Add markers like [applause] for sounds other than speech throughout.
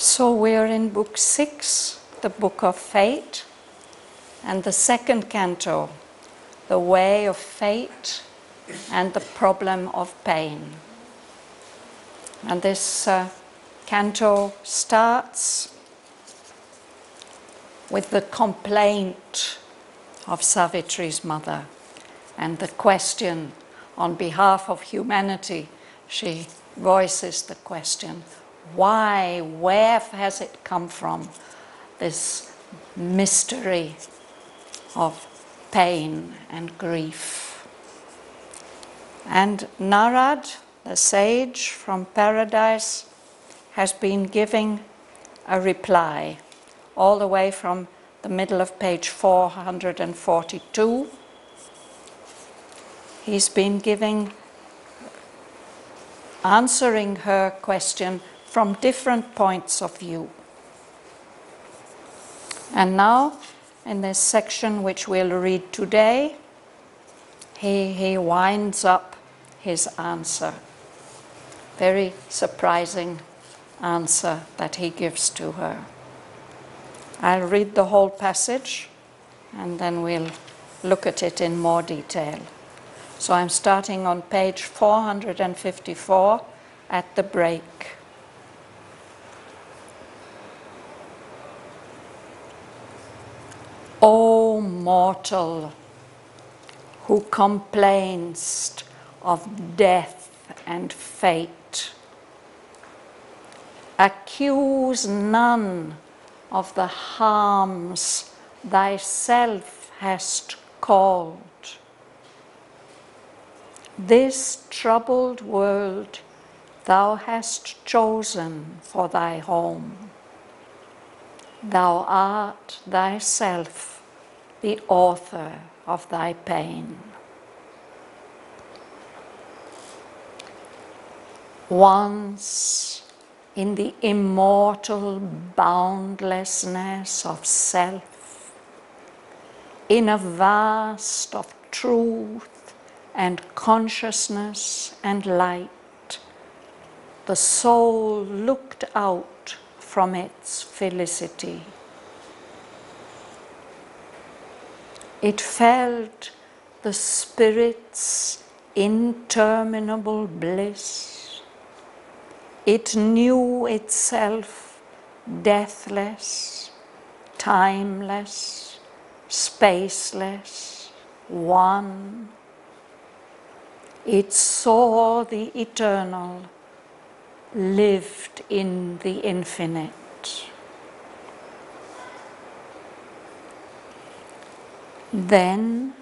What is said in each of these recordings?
So we're in Book 6, the Book of Fate, and the second canto, The Way of Fate and the Problem of Pain. And this uh, canto starts with the complaint of Savitri's mother and the question on behalf of humanity. She voices the question why, where has it come from? This mystery of pain and grief. And Narad, the sage from paradise, has been giving a reply all the way from the middle of page 442. He's been giving, answering her question from different points of view. And now, in this section which we'll read today, he, he winds up his answer. Very surprising answer that he gives to her. I'll read the whole passage and then we'll look at it in more detail. So I'm starting on page 454 at the break. O mortal who complainst of death and fate, accuse none of the harms thyself hast called. This troubled world thou hast chosen for thy home Thou art thyself the author of thy pain. Once in the immortal boundlessness of self, in a vast of truth and consciousness and light, the soul looked out from its felicity. It felt the Spirit's interminable bliss. It knew itself deathless, timeless, spaceless, one. It saw the eternal lived in the infinite. Then,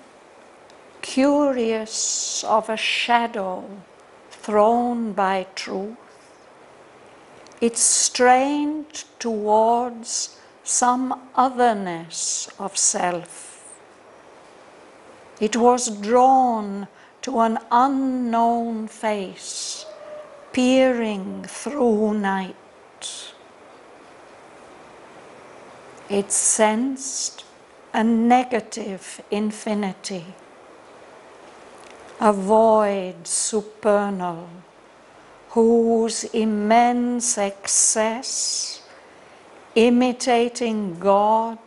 curious of a shadow thrown by truth, it strained towards some otherness of self. It was drawn to an unknown face peering through night. It sensed a negative infinity, a void supernal, whose immense excess, imitating God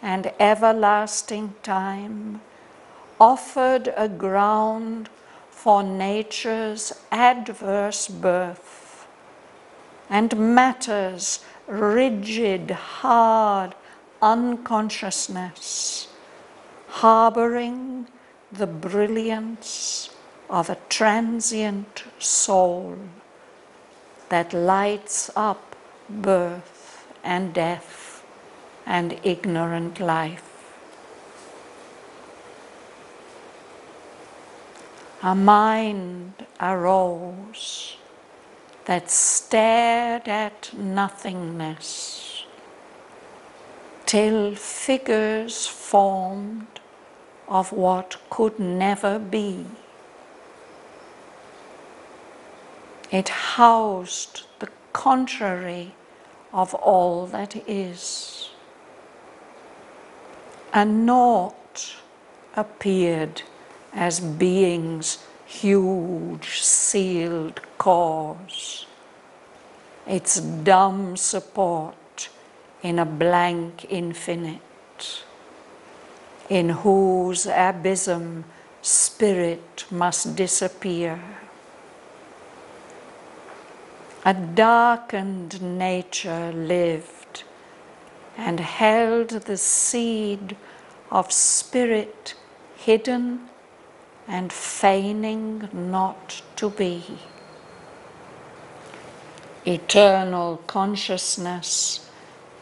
and everlasting time, offered a ground for nature's adverse birth and matter's rigid, hard unconsciousness, harboring the brilliance of a transient soul that lights up birth and death and ignorant life. a mind arose that stared at nothingness till figures formed of what could never be. It housed the contrary of all that is. And naught appeared as being's huge sealed cause. its dumb support in a blank infinite, in whose abysm spirit must disappear. A darkened nature lived and held the seed of spirit hidden and feigning not to be. Eternal consciousness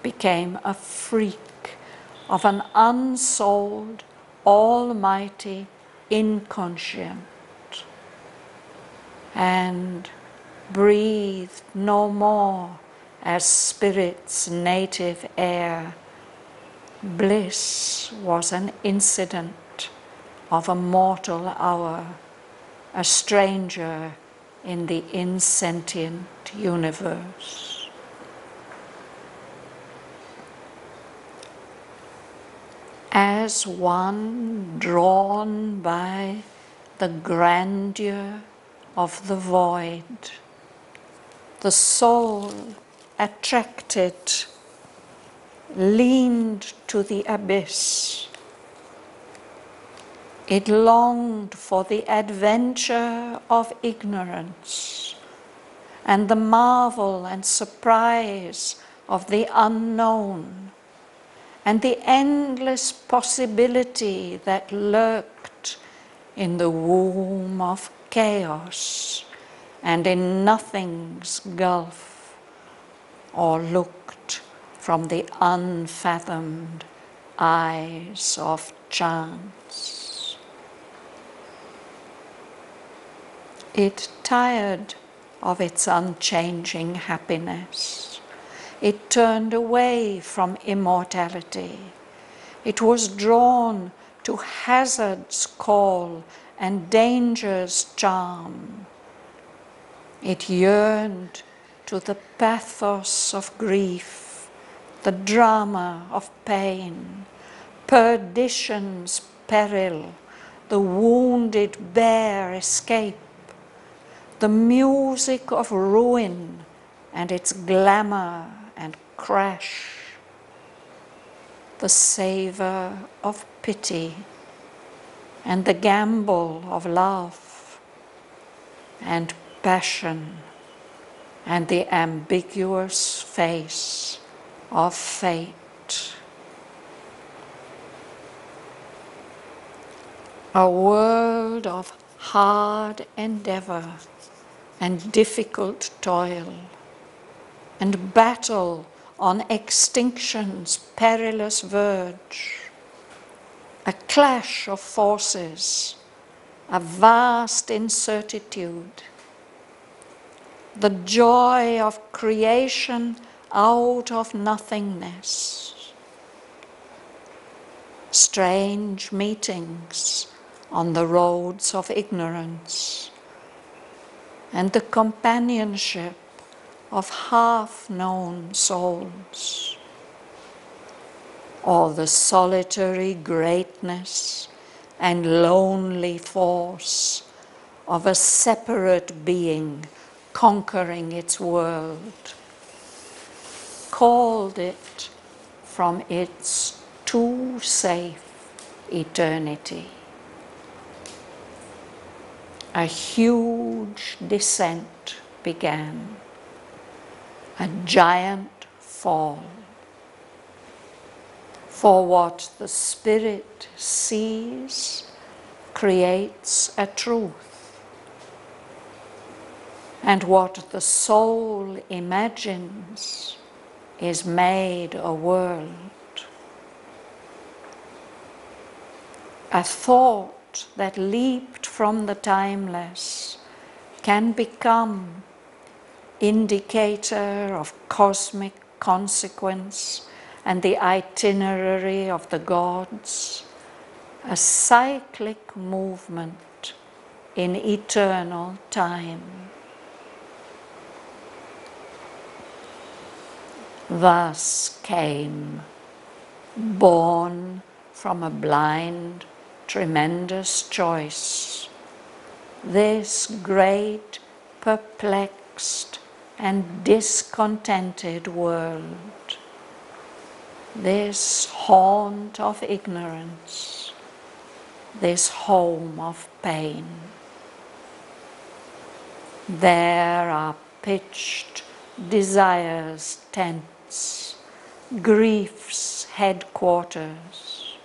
became a freak of an unsouled, almighty inconscient and breathed no more as spirit's native air. Bliss was an incident of a mortal hour, a stranger in the insentient universe. As one drawn by the grandeur of the void, the soul attracted leaned to the abyss. It longed for the adventure of ignorance and the marvel and surprise of the unknown and the endless possibility that lurked in the womb of chaos and in nothing's gulf or looked from the unfathomed eyes of chance. It tired of its unchanging happiness. It turned away from immortality. It was drawn to hazard's call and danger's charm. It yearned to the pathos of grief, the drama of pain, perdition's peril, the wounded bare escape, the music of ruin and its glamour crash, the savor of pity and the gamble of love and passion and the ambiguous face of fate. A world of hard endeavor and difficult toil and battle on extinction's perilous verge. A clash of forces, a vast incertitude. The joy of creation out of nothingness. Strange meetings on the roads of ignorance and the companionship of half known souls, or the solitary greatness and lonely force of a separate being conquering its world, called it from its too safe eternity. A huge descent began a giant fall. For what the Spirit sees creates a truth, and what the soul imagines is made a world. A thought that leaped from the timeless can become indicator of cosmic consequence and the itinerary of the gods, a cyclic movement in eternal time. Thus came, born from a blind, tremendous choice, this great, perplexed, and discontented world, this haunt of ignorance, this home of pain. There are pitched desires' tents, grief's headquarters,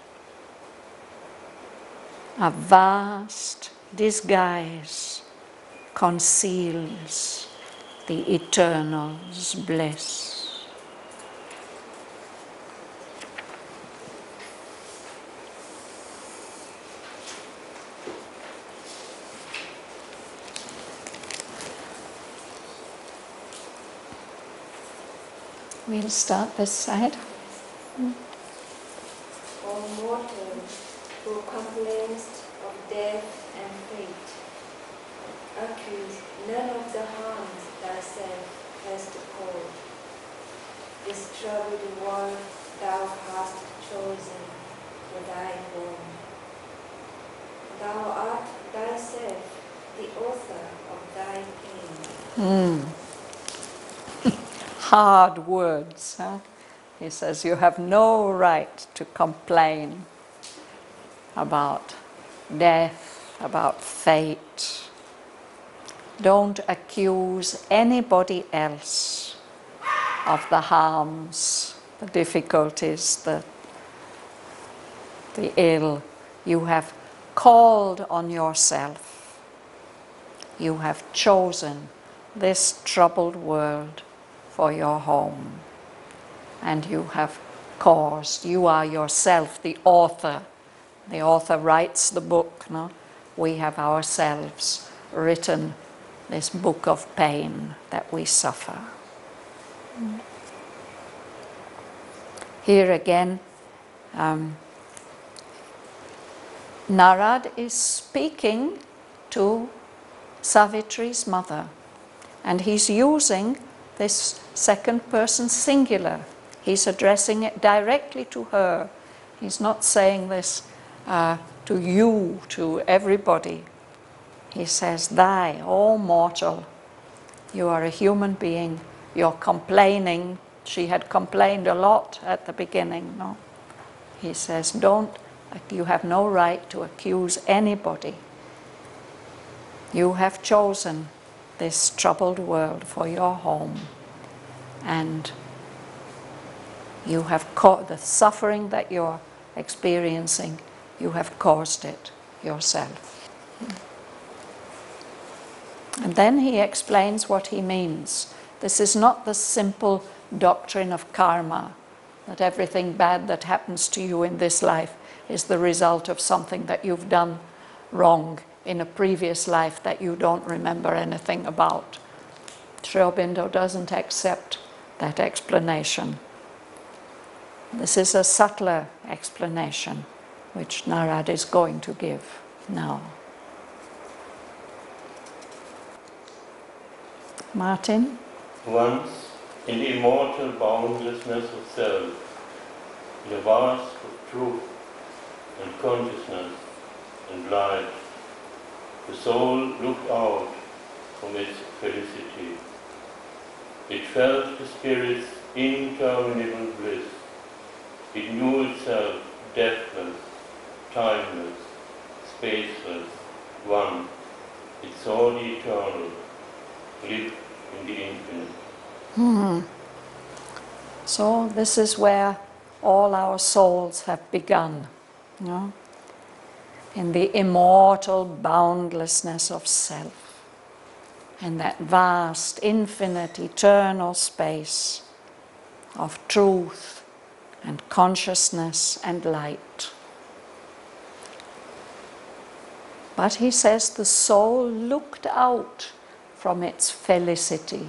a vast disguise conceals the eternal's bliss. We'll start this side. O mortal who complainest of death and fate, accuse none of the harms thyself hast caused. This troubled world thou hast chosen for thy home. Thou art thyself the author of thy pain. Mm. [laughs] Hard words. Huh? He says, You have no right to complain about death, about fate. Don't accuse anybody else of the harms, the difficulties, the, the ill. You have called on yourself. You have chosen this troubled world for your home. And you have caused, you are yourself the author. The author writes the book, no? We have ourselves written this book of pain that we suffer. Here again, um, Narad is speaking to Savitri's mother, and he's using this second person singular. He's addressing it directly to her. He's not saying this uh, to you, to everybody. He says, Thy, O mortal, you are a human being. You're complaining. She had complained a lot at the beginning, no? He says, Don't, you have no right to accuse anybody. You have chosen this troubled world for your home. And you have caused the suffering that you're experiencing, you have caused it yourself. And then he explains what he means. This is not the simple doctrine of karma, that everything bad that happens to you in this life is the result of something that you've done wrong in a previous life that you don't remember anything about. Sri Aurobindo doesn't accept that explanation. This is a subtler explanation which Narad is going to give now. Martin? Once, in the immortal boundlessness of self, in the vast of truth and consciousness and light, the soul looked out from its felicity. It felt the Spirit's interminable bliss. It knew itself deathless, timeless, spaceless, one. It saw the eternal, lived. Hmm. So this is where all our souls have begun. You know? in the immortal boundlessness of self, in that vast, infinite, eternal space of truth and consciousness and light. But he says the soul looked out from its felicity,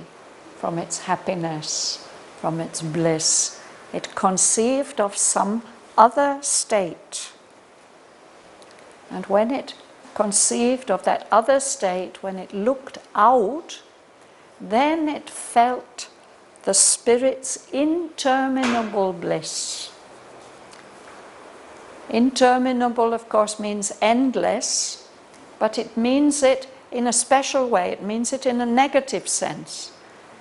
from its happiness, from its bliss. It conceived of some other state and when it conceived of that other state, when it looked out, then it felt the Spirit's interminable bliss. Interminable, of course, means endless, but it means it in a special way. It means it in a negative sense.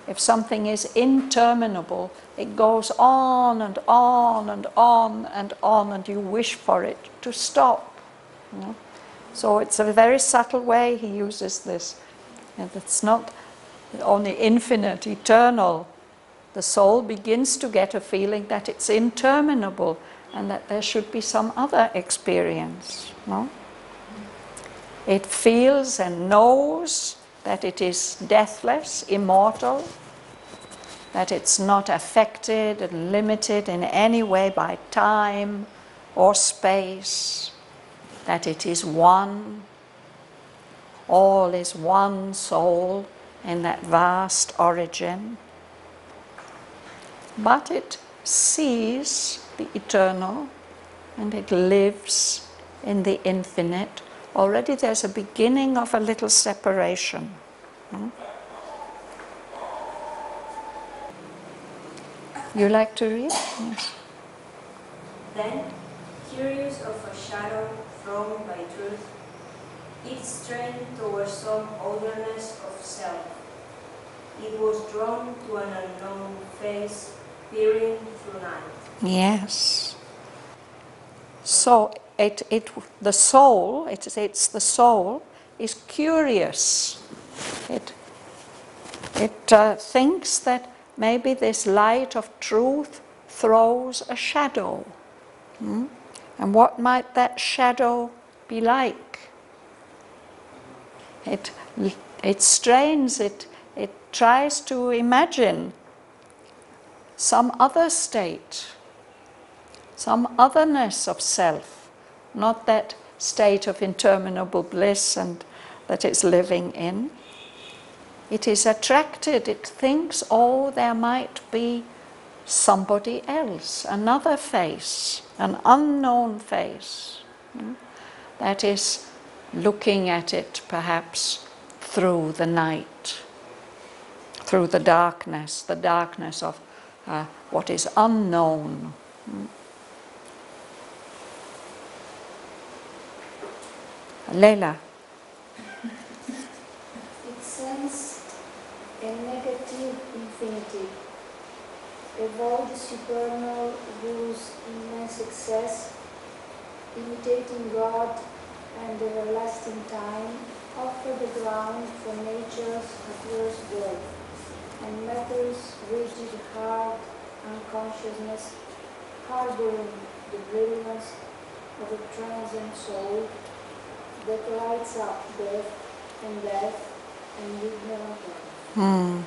if something is interminable, it goes on and on and on and on, and you wish for it to stop. you know. So it's a very subtle way he uses this. And it's not only infinite, eternal. The soul begins to get a feeling that it's interminable and that there should be some other experience. It feels and knows that it is deathless, immortal, that it's not affected and limited in any way by time or space, that it is one, all is one soul in that vast origin. But it sees the eternal and it lives in the infinite. Already there's a beginning of a little separation. Hmm? You like to read? Yes. Then, curious of a shadow thrown by truth, it strained towards some otherness of self. It was drawn to an unknown face peering through night. Yes. So it, it, the soul, it's, it's the soul, is curious. It, it uh, thinks that maybe this light of truth throws a shadow. Hmm? And what might that shadow be like? It, it strains, it, it tries to imagine some other state, some otherness of self, not that state of interminable bliss and that it's living in. It is attracted, it thinks, oh, there might be somebody else, another face, an unknown face, hmm, that is looking at it perhaps through the night, through the darkness, the darkness of uh, what is unknown. Hmm. Leila. It sensed a negative infinity, a void supernal whose immense success, imitating God and everlasting time, offer the ground for nature's adverse birth, and matter's rigid, hard unconsciousness, harboring the brilliance of a transient soul that lights up death and death and life. Hmm.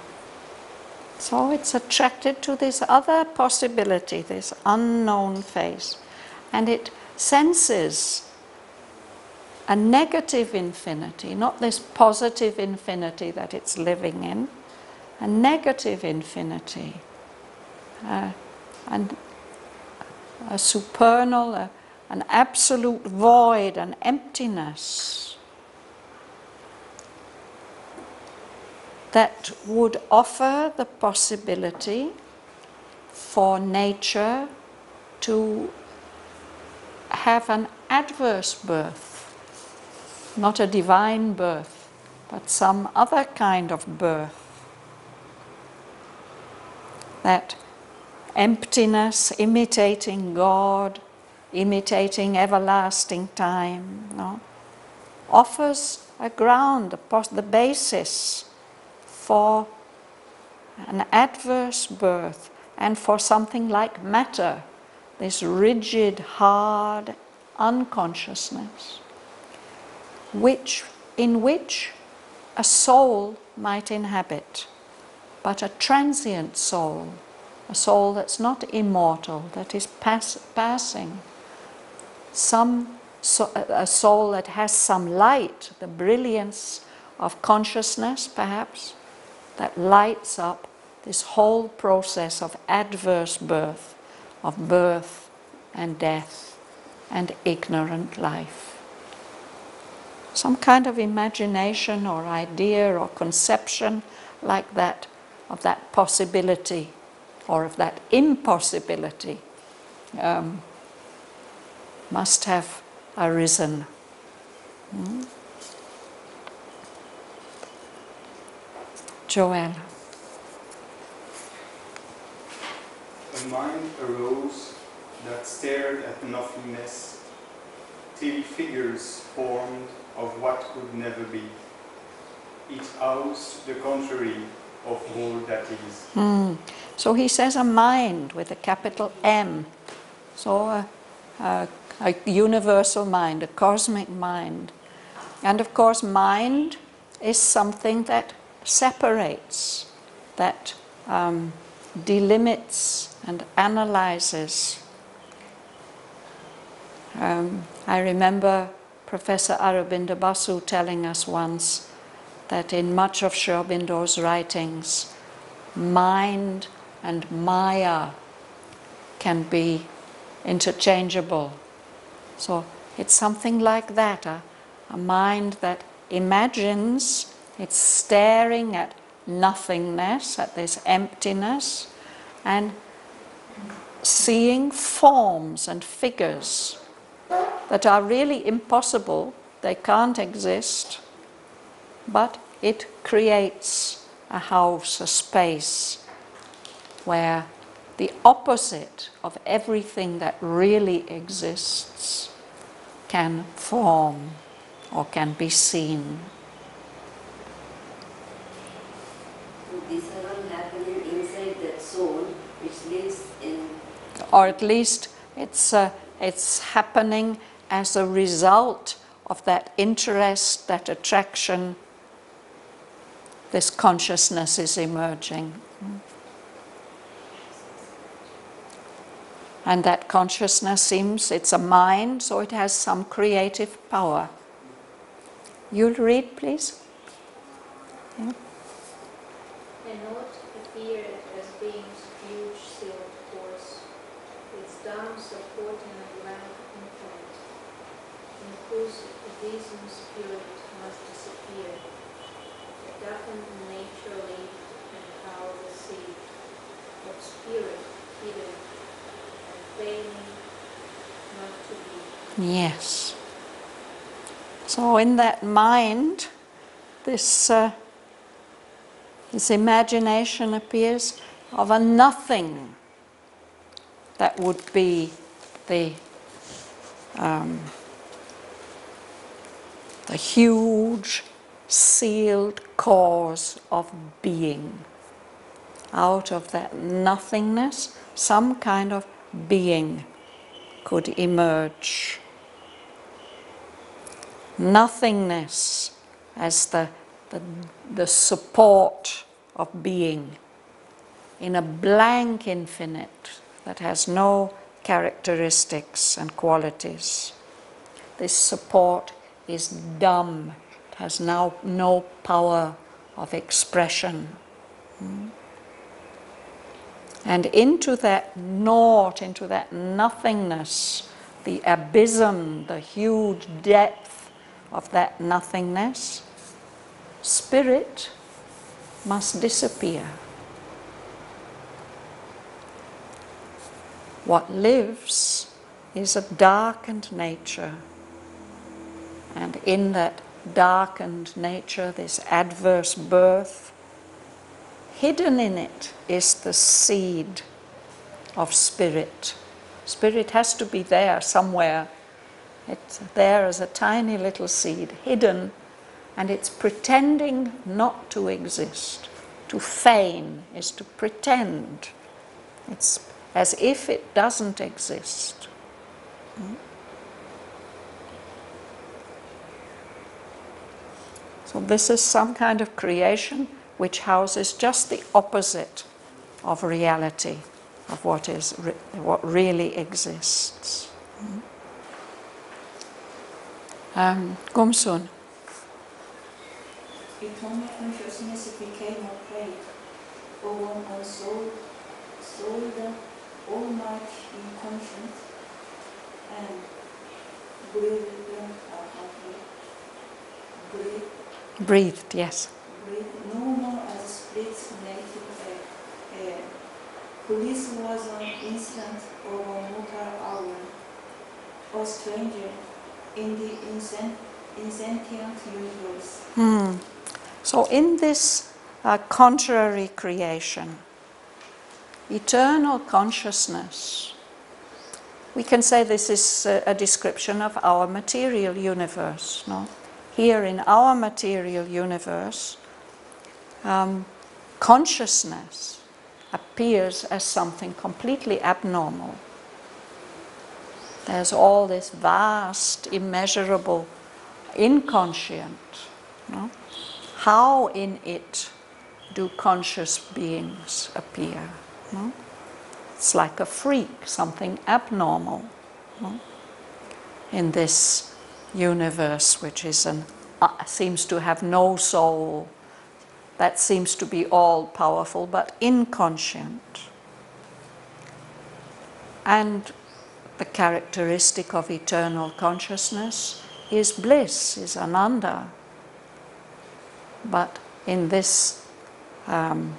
So it's attracted to this other possibility, this unknown face, and it senses a negative infinity, not this positive infinity that it's living in, a negative infinity, uh, and a supernal, a, an absolute void, an emptiness that would offer the possibility for nature to have an adverse birth, not a divine birth, but some other kind of birth. That emptiness imitating God, imitating everlasting time, no? offers a ground, the basis for an adverse birth and for something like matter, this rigid, hard unconsciousness, which, in which a soul might inhabit, but a transient soul, a soul that's not immortal, that is pass- passing, some so, a soul that has some light, the brilliance of consciousness, perhaps, that lights up this whole process of adverse birth, of birth and death and ignorant life. Some kind of imagination or idea or conception like that of that possibility or of that impossibility um, must have arisen. Hmm? Joel. a mind arose that stared at nothingness till figures formed of what could never be. It housed the contrary of all that is. Hmm. So he says a mind with a capital M. So a, a, a universal mind, a cosmic mind. And of course, mind is something that separates, that um, delimits and analyzes. Um, I remember Professor Arabinda Basu telling us once that in much of Sri Aurobindo's writings, mind and Maya can be interchangeable. So it's something like that a, a mind that imagines, it's staring at nothingness, at this emptiness, and seeing forms and figures that are really impossible, they can't exist, but it creates a house, a space where the opposite of everything that really exists can form or can be seen. Or at least it's, uh, it's happening as a result of that interest, that attraction, this consciousness is emerging. And that consciousness seems, it's a mind, so it has some creative power. You'll read, please. Yeah. Nature and how the spirit hidden and failing not to be. Yes. So, in that mind, this, uh, this imagination appears of a nothing that would be the, um, the huge sealed cause of being. Out of that nothingness, some kind of being could emerge nothingness as the, the, the support of being in a blank infinite that has no characteristics and qualities. This support is dumb, it has now no power of expression. Hmm? And into that naught, into that nothingness, the abysm, the huge depth of that nothingness, spirit must disappear. What lives is a darkened nature, and in that darkened nature, this adverse birth, hidden in it is the seed of spirit. Spirit has to be there somewhere. It's there as a tiny little seed, hidden, and it's pretending not to exist. To feign is to pretend. It's as if it doesn't exist. So, this is some kind of creation which houses just the opposite of reality, of what, is re- what really exists. Um, Gumsun. Eternal consciousness became a prey for one and sold, all much inconscient and breathed breathed, Breathed, yes. breathed no more as splits native air. air. Police was an instant of a motor hour, a stranger in the insent, insentient universe. Hmm. So, in this uh, contrary creation, eternal consciousness. We can say this is a, a description of our material universe. No? Here in our material universe, um, consciousness appears as something completely abnormal. There's all this vast, immeasurable, inconscient. No? How in it do conscious beings appear? No? It's like a freak, something abnormal no? in this universe, which is an, uh, seems to have no soul, that seems to be all powerful but inconscient. And the characteristic of eternal consciousness is bliss, is ananda. But in this um,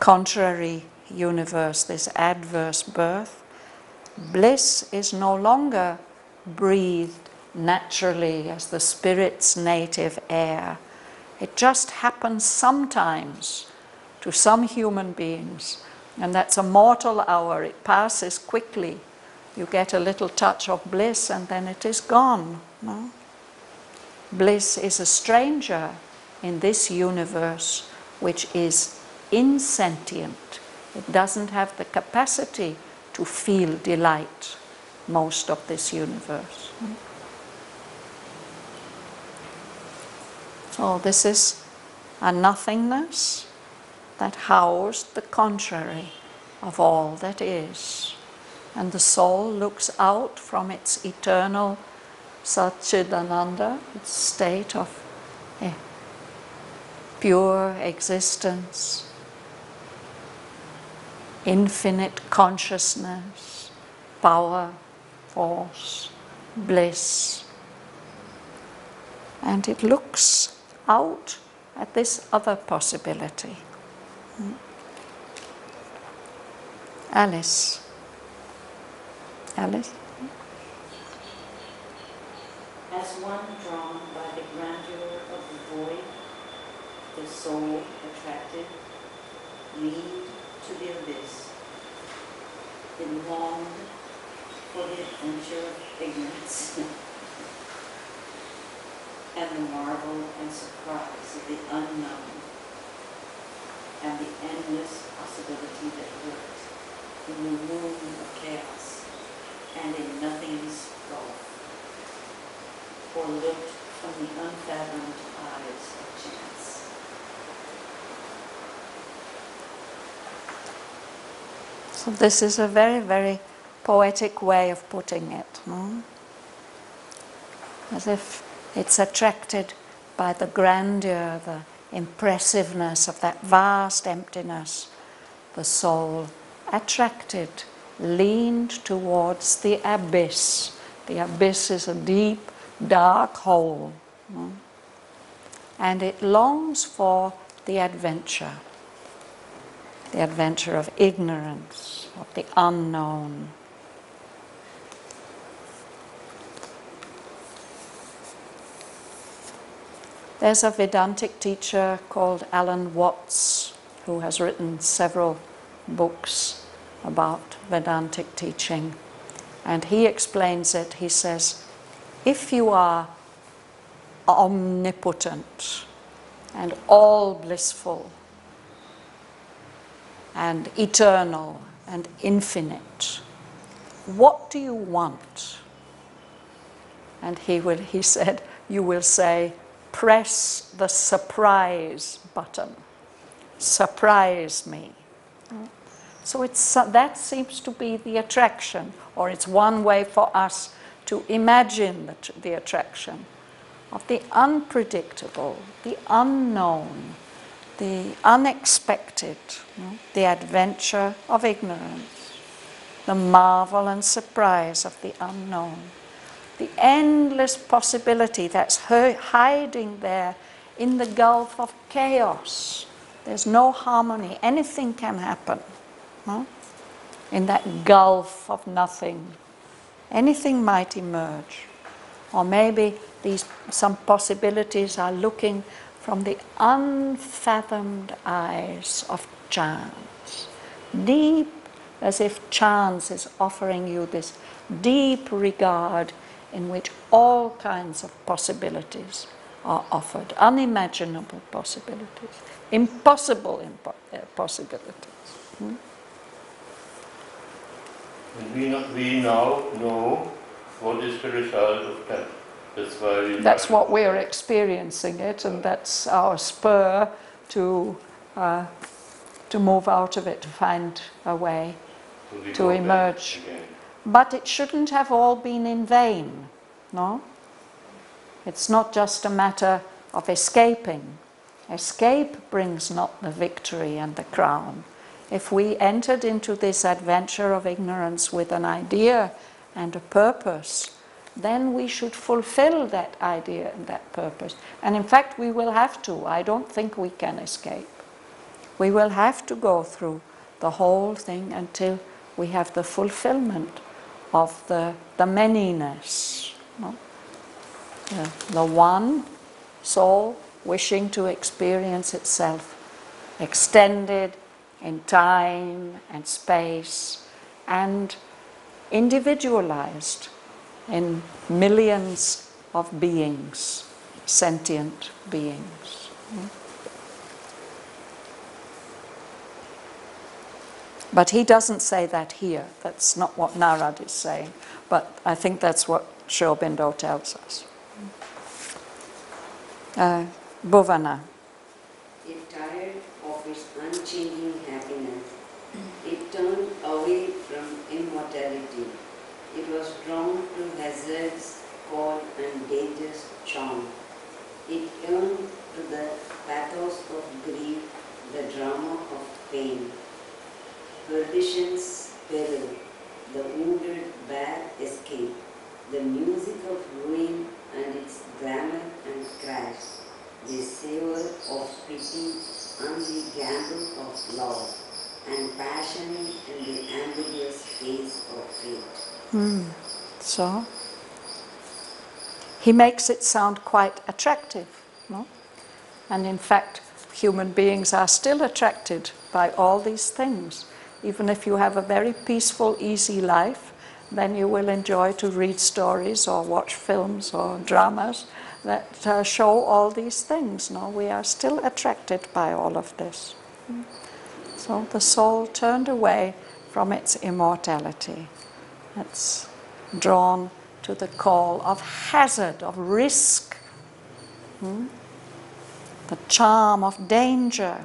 contrary universe, this adverse birth, bliss is no longer breathed naturally as the spirit's native air. It just happens sometimes to some human beings, and that's a mortal hour. It passes quickly. You get a little touch of bliss, and then it is gone. No? Bliss is a stranger in this universe which is insentient. It doesn't have the capacity to feel delight, most of this universe. So, this is a nothingness that housed the contrary of all that is. And the soul looks out from its eternal Satchidananda, its state of eh, pure existence, infinite consciousness, power, force, bliss. And it looks out at this other possibility. Hmm. Alice. Alice? As one drawn by the grandeur of the void, the soul attracted, leaned to the abyss. It longed for the adventure of ignorance [laughs] and the marvel and surprise of the unknown and the endless possibility that lurked in the womb of chaos and in nothing's gulf, or looked from the unfathomed eyes of chance. So, this is a very, very poetic way of putting it. No? As if it's attracted by the grandeur, the impressiveness of that vast emptiness. The soul, attracted, leaned towards the abyss. The abyss is a deep, dark hole. And it longs for the adventure the adventure of ignorance, of the unknown. There's a Vedantic teacher called Alan Watts who has written several books about Vedantic teaching. And he explains it. He says, if you are omnipotent and all blissful and eternal and infinite, what do you want? And he, will, he said, you will say, press the surprise button. Surprise me. So it's, uh, that seems to be the attraction, or it's one way for us to imagine the, the attraction of the unpredictable, the unknown, the unexpected, you know, the adventure of ignorance, the marvel and surprise of the unknown, the endless possibility that's hiding there in the gulf of chaos. There's no harmony, anything can happen. In that gulf of nothing, anything might emerge. Or maybe these some possibilities are looking from the unfathomed eyes of chance, deep as if chance is offering you this deep regard in which all kinds of possibilities are offered, unimaginable possibilities, impossible impo- uh, possibilities. Hmm? And we, no- we now know what is the result of that. That's why we That's what we're experiencing it, and that's our spur to uh, to move out of it, to find a way. So to emerge. But it shouldn't have all been in vain, no? It's not just a matter of escaping. Escape brings not the victory and the crown. If we entered into this adventure of ignorance with an idea and a purpose, then we should fulfill that idea and that purpose. And in fact, we will have to. I don't think we can escape. We will have to go through the whole thing until we have the fulfillment of the, the manyness. no? The, the one soul wishing to experience itself extended in time and space and individualized in millions of beings, sentient beings. But he doesn't say that here. That's not what Narad is saying. But I think that's what Sri Aurobindo tells us. Uh, Bhuvana. It tired of its unchanging happiness. It turned away from immortality. It was drawn to hazards, cold and dangerous charm. It yearned to the pathos of grief, the drama of pain. Perdition's peril, the wounded bad escape, the music of ruin and its glamour and crash, the savor of pity and the gamble of love, and passion and the ambiguous face of fate. Hmm. So, he makes it sound quite attractive, no? And in fact, human beings are still attracted by all these things. Even if you have a very peaceful, easy life, then you will enjoy to read stories or watch films or dramas that uh, show all these things. No, we are still attracted by all of this. So the soul turned away from its immortality. It's drawn to the call of hazard, of risk, hmm? the charm of danger,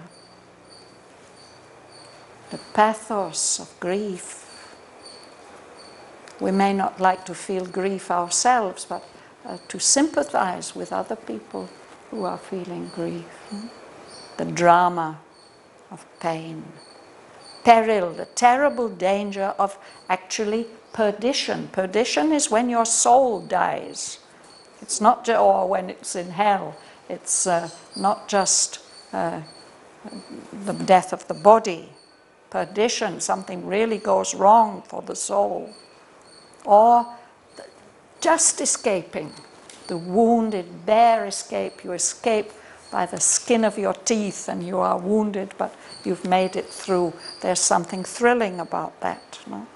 the pathos of grief. We may not like to feel grief ourselves, but uh, to sympathize with other people who are feeling grief. hmm? The drama of pain. Peril, the terrible danger of actually perdition. Perdition is when your soul dies. It's not, or when it's in hell. It's uh, not just uh, the death of the body. Perdition, something really goes wrong for the soul. Or just escaping, the wounded, bare escape. You escape by the skin of your teeth and you are wounded, but you've made it through. There's something thrilling about that. No?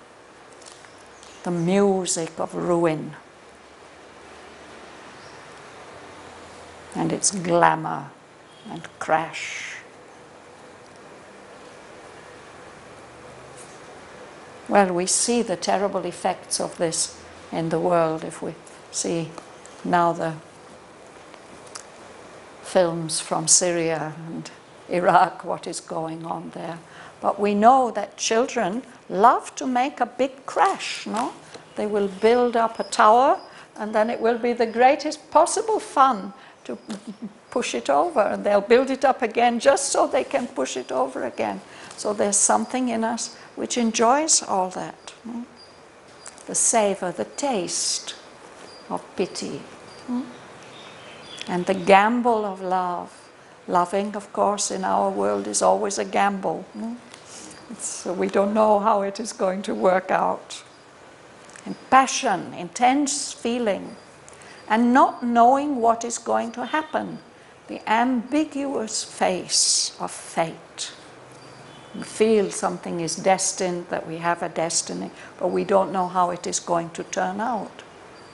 The music of ruin and its glamour and crash. Well, we see the terrible effects of this in the world if we see now the films from Syria and Iraq, what is going on there. But we know that children love to make a big crash, no? They will build up a tower and then it will be the greatest possible fun to push it over. And they'll build it up again just so they can push it over again. So there's something in us which enjoys all that. no? The savor, the taste of pity. no? And the gamble of love. Loving, of course, in our world is always a gamble. Hmm? no? It's, we don't know how it is going to work out. And passion, intense feeling, and not knowing what is going to happen. The ambiguous face of fate. Feel something is destined, that we have a destiny, but we don't know how it is going to turn out.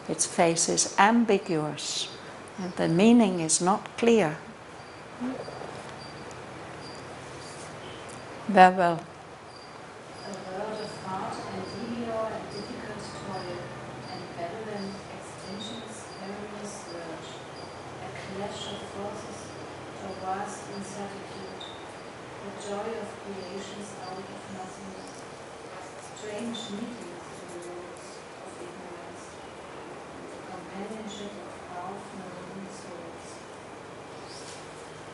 Its face is ambiguous, and the meaning is not clear. Very well. A world of hard and demure and difficult toil, and benevolent extension's perilous verge, a clash of forces, a vast incertitude, the joy of creations out of nothingness, strange meetings in the roads of ignorance, the companionship of half-known souls.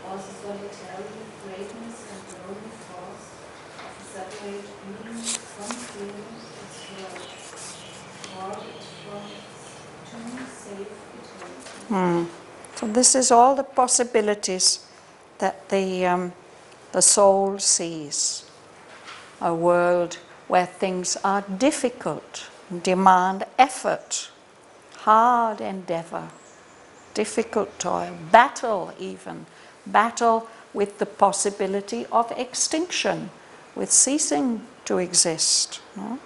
Also solitary greatness and lonely force of a separate being from feeling its world, or it from too safe eternity. Hmm. So this is all the possibilities that the, um, the soul sees. A world where things are difficult, demand effort, hard endeavor, difficult toil, battle even, battle with the possibility of extinction, with ceasing to exist. no?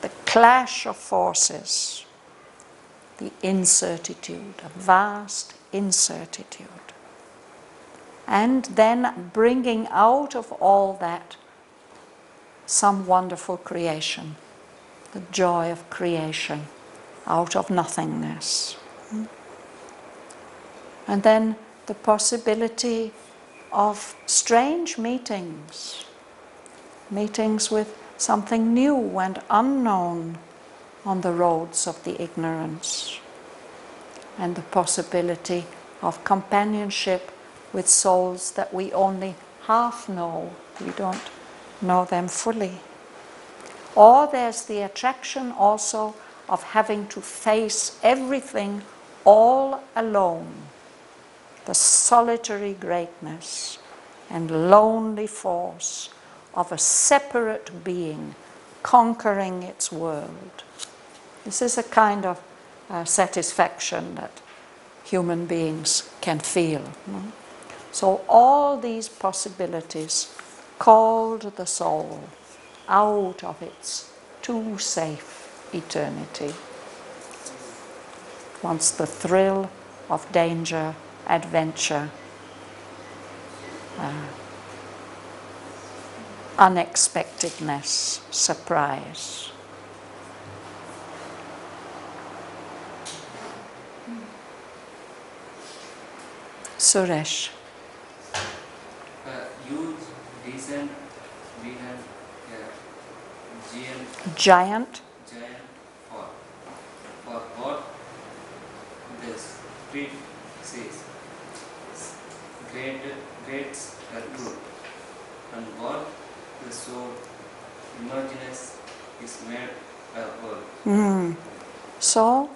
The clash of forces the incertitude, a vast incertitude. And then bringing out of all that some wonderful creation, the joy of creation out of nothingness. Hmm? And then the possibility of strange meetings, meetings with something new and unknown on the roads of the ignorance, and the possibility of companionship with souls that we only half know, we don't know them fully. Or there's the attraction also of having to face everything all alone, the solitary greatness and lonely force of a separate being conquering its world. This is a kind of uh, satisfaction that human beings can feel. no? So, all these possibilities called the soul out of its too safe eternity. Wants the thrill of danger, adventure, uh, unexpectedness, surprise. Suresh. A huge, decent, behind a giant, Giant. giant for, for what the street says. Great, great are true, and what the soul imagines is made a world. Mm. So,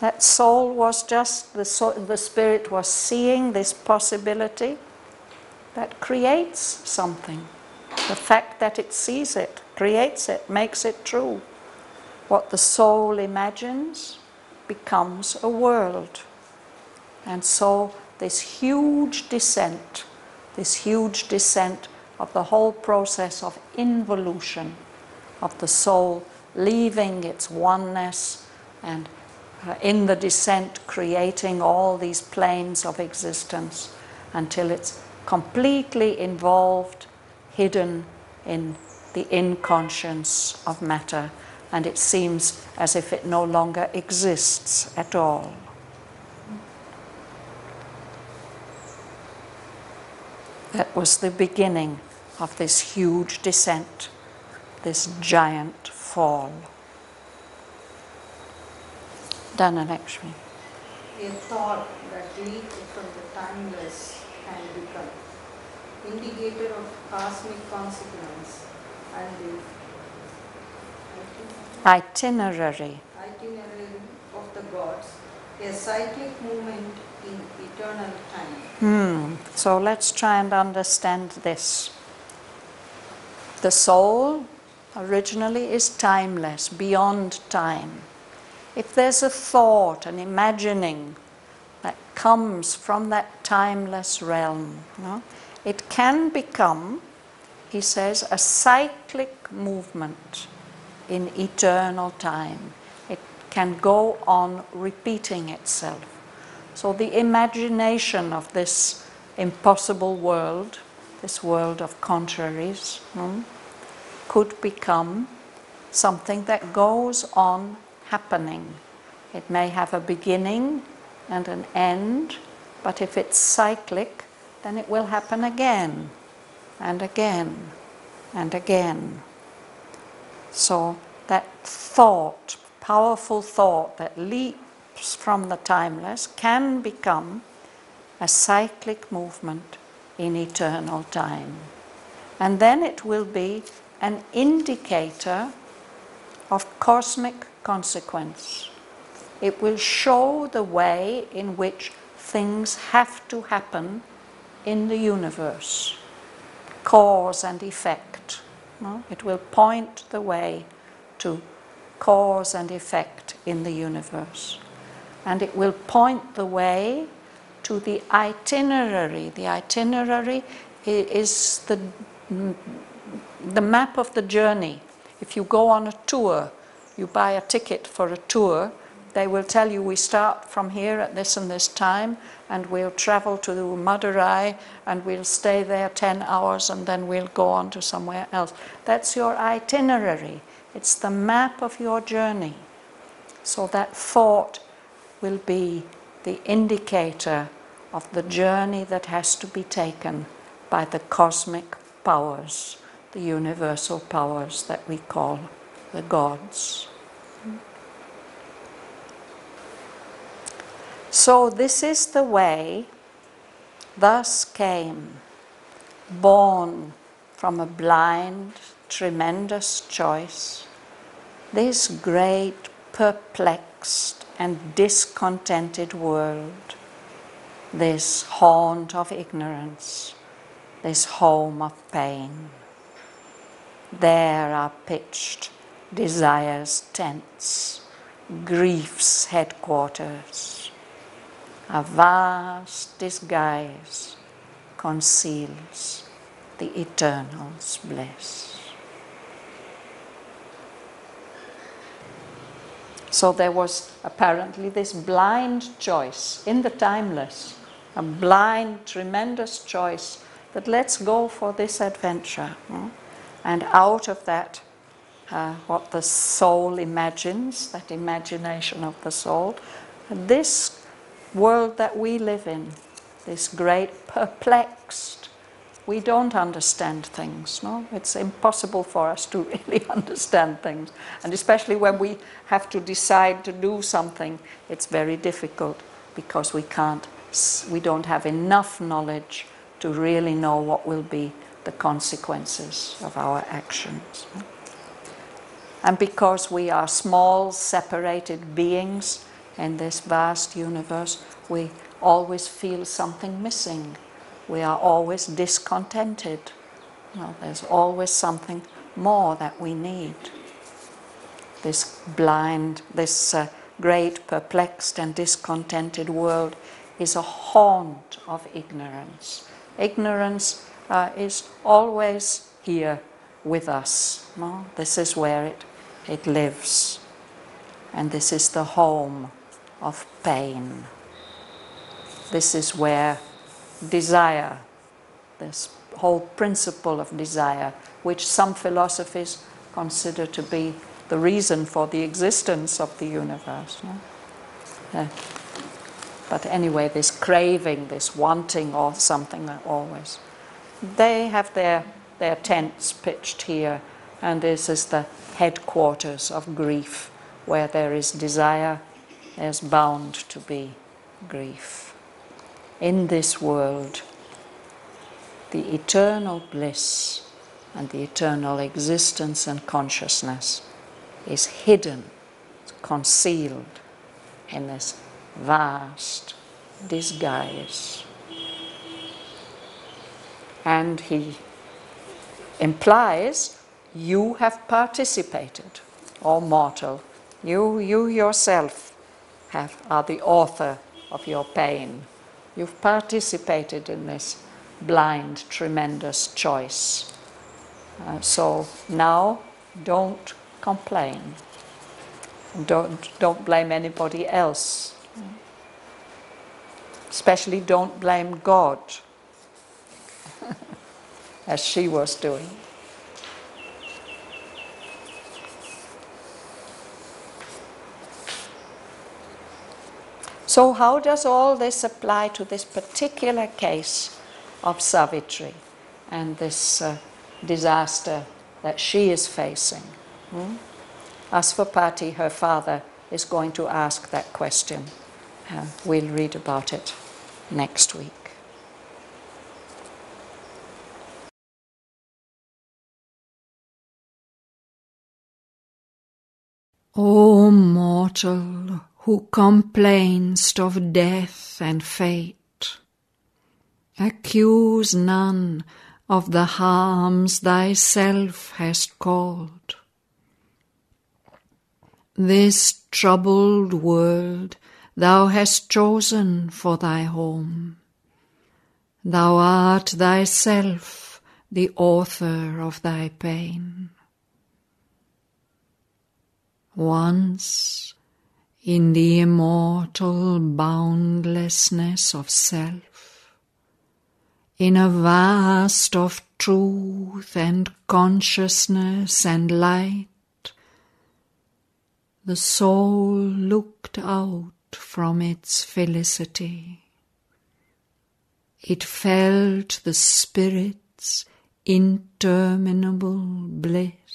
that soul was just, the, soul, the spirit was seeing this possibility that creates something. The fact that it sees it, creates it, makes it true. What the soul imagines becomes a world. And so, this huge descent, this huge descent of the whole process of involution of the soul leaving its oneness and uh, in the descent creating all these planes of existence until it's completely involved, hidden in the inconscience of matter, and it seems as if it no longer exists at all. That was the beginning of this huge descent, this giant fall. Dhanalakshmi. a thought that leaped from the timeless and become indicator of cosmic consequence and the Itinerary. itinerary of the gods, a cyclic movement in eternal time. Hmm. So let's try and understand this. The soul originally is timeless, beyond time. If there's a thought, an imagining comes from that timeless realm, no, it can become he says, a cyclic movement in eternal time. It can go on repeating itself. So the imagination of this impossible world, this world of contraries, hmm, could become something that goes on happening. It may have a beginning and an end, but if it's cyclic, then it will happen again and again and again. So that thought, powerful thought that leaps from the timeless, can become a cyclic movement in eternal time. And then it will be an indicator of cosmic consequence. It will show the way in which things have to happen in the universe cause and effect. It will point the way to cause and effect in the universe. And it will point the way to the itinerary. The itinerary is the, the map of the journey. If you go on a tour, you buy a ticket for a tour, they will tell you we start from here at this and this time and we'll travel to Madurai and we'll stay there 10 hours and then we'll go on to somewhere else. That's your itinerary. It's the map of your journey. So that thought will be the indicator of the journey that has to be taken by the cosmic powers, the universal powers that we call the gods. So, this is the way, thus came, born from a blind, tremendous choice, this great, perplexed, and discontented world, this haunt of ignorance, this home of pain. There are pitched desire's tents, grief's headquarters a vast disguise conceals the eternal's bliss. So there was apparently this blind choice in the timeless, a blind, tremendous choice that let's go for this adventure. Hmm? And out of that, uh, what the soul imagines, that imagination of the soul, this world that we live in, this great perplexed. We don't understand things, no? It's impossible for us to [laughs] really understand things. And especially when we have to decide to do something, it's very difficult because we can't, we don't have enough knowledge to really know what will be the consequences of our actions. And because we are small, separated beings, in this vast universe, we always feel something missing. We are always discontented. There's always something more that we need. This blind, this uh, great, perplexed, and discontented world is a haunt of ignorance. Ignorance uh, is always here with us. No? This is where it, it lives. And this is the home of pain. This is where desire, this whole principle of desire, which some philosophies consider to be the reason for the existence of the universe. Uh, but anyway, this craving, this wanting or something always. They have their, their tents pitched here, and this is the headquarters of grief, where there is desire there's bound to be grief. In this world, the eternal bliss and the eternal existence and consciousness is hidden, concealed in this vast disguise. And he implies you have participated, O mortal, you, you yourself have, are the author of your pain. You've participated in this blind, tremendous choice Uh, so now don't complain. Don't, don't blame anybody else. Especially don't blame God, [laughs] as she was doing. So, how does all this apply to this particular case of Savitri and this uh, disaster that she is facing? Hmm? Asvapati, her father, is going to ask that question. Uh, we'll read about it next week. O mortal who complainst of death and fate, accuse none of the harms thyself hast caused. This troubled world thou hast chosen for thy home. Thou art thyself the author of thy pain. Once, in the immortal boundlessness of self, in a vast of truth and consciousness and light, the soul looked out from its felicity. It felt the Spirit's interminable bliss.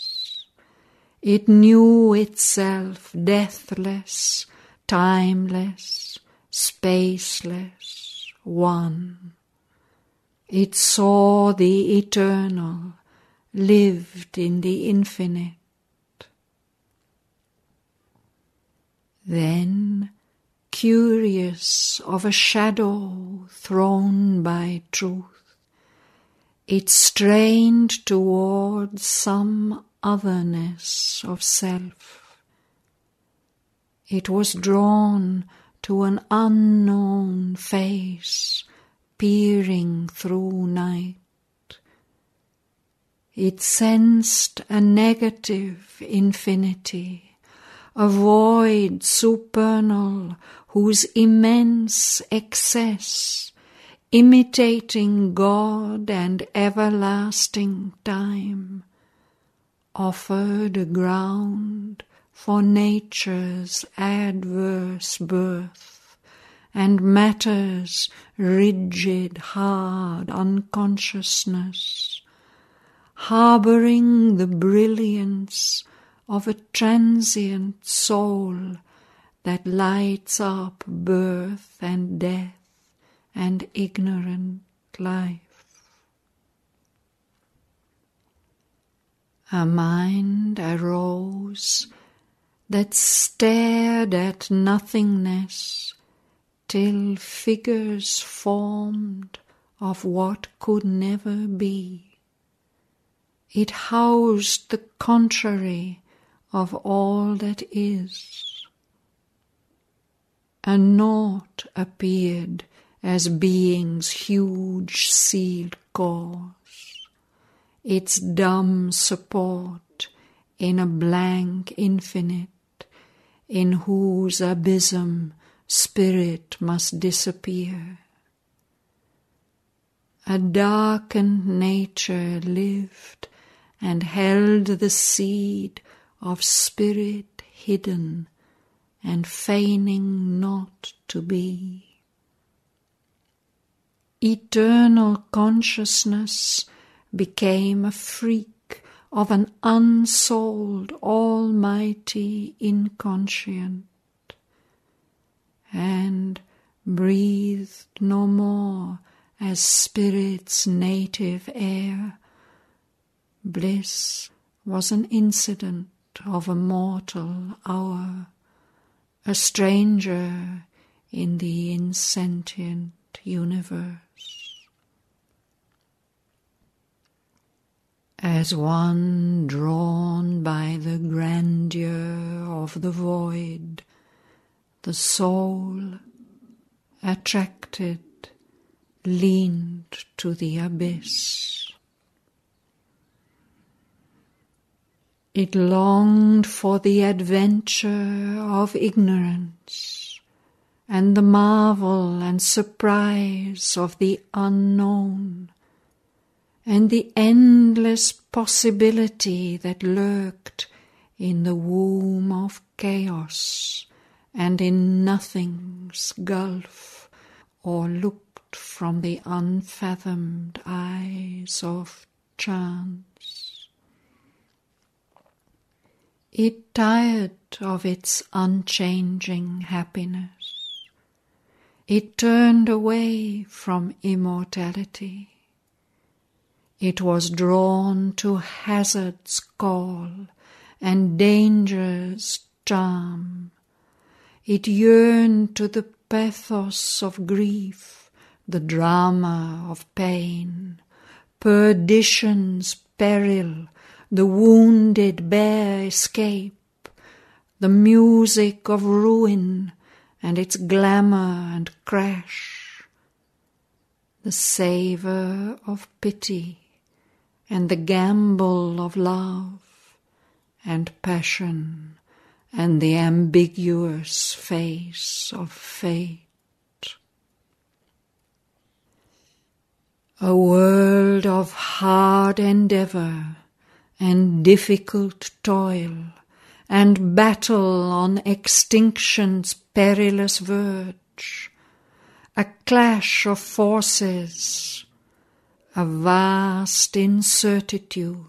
It knew itself deathless, timeless, spaceless, one. It saw the eternal, lived in the infinite. Then, curious of a shadow thrown by truth, it strained towards some otherness of self. It was drawn to an unknown face peering through night. It sensed a negative infinity, a void supernal whose immense excess, imitating God and everlasting time, offered a ground for nature's adverse birth and matter's rigid, hard unconsciousness, harboring the brilliance of a transient soul that lights up birth and death and ignorant life. A mind arose that stared at nothingness till figures formed of what could never be. It housed the contrary of all that is. A naught appeared as being's huge sealed core its dumb support in a blank infinite, in whose abysm spirit must disappear. A darkened nature lived and held the seed of spirit hidden and feigning not to be. Eternal consciousness became a freak of an unsouled almighty inconscient and breathed no more as spirit's native air. Bliss was an incident of a mortal hour, a stranger in the insentient universe. As one drawn by the grandeur of the void, the soul, attracted, leaned to the abyss. It longed for the adventure of ignorance and the marvel and surprise of the unknown and the endless possibility that lurked in the womb of chaos and in nothing's gulf or looked from the unfathomed eyes of chance. It tired of its unchanging happiness. It turned away from immortality. It was drawn to hazard's call and danger's charm. It yearned to the pathos of grief, the drama of pain, perdition's peril, the wounded bare escape, the music of ruin and its glamour and crash, the savour of pity and the gamble of love and passion and the ambiguous face of fate. A world of hard endeavour and difficult toil and battle on extinction's perilous verge, a clash of forces, a vast incertitude,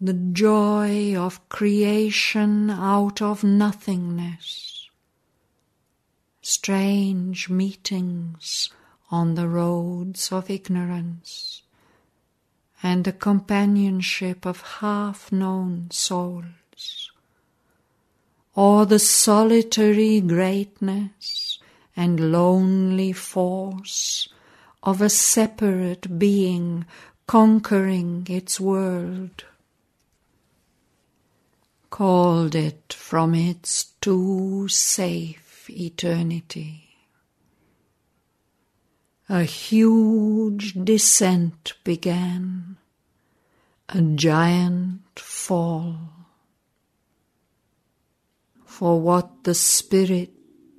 the joy of creation out of nothingness, strange meetings on the roads of ignorance, and the companionship of half known souls, or the solitary greatness and lonely force of a separate being conquering its world, called it from its too safe eternity. A huge descent began, a giant fall. For what the Spirit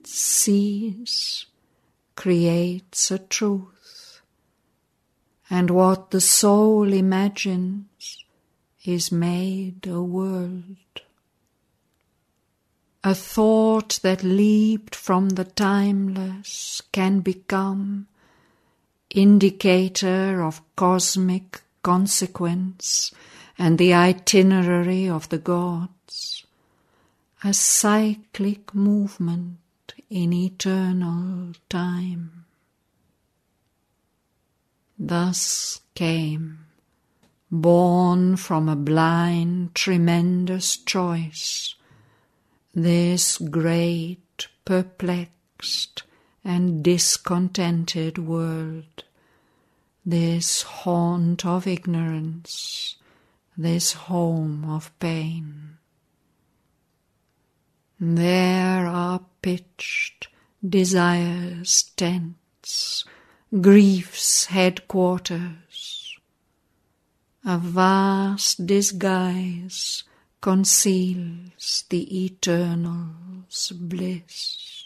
sees creates a truth, and what the soul imagines is made a world. A thought that leaped from the timeless can become indicator of cosmic consequence and the itinerary of the gods, a cyclic movement in eternal time. Thus came, born from a blind, tremendous choice, this great, perplexed, and discontented world, this haunt of ignorance, this home of pain. There are pitched desire's tents, grief's headquarters. A vast disguise conceals the eternal's bliss.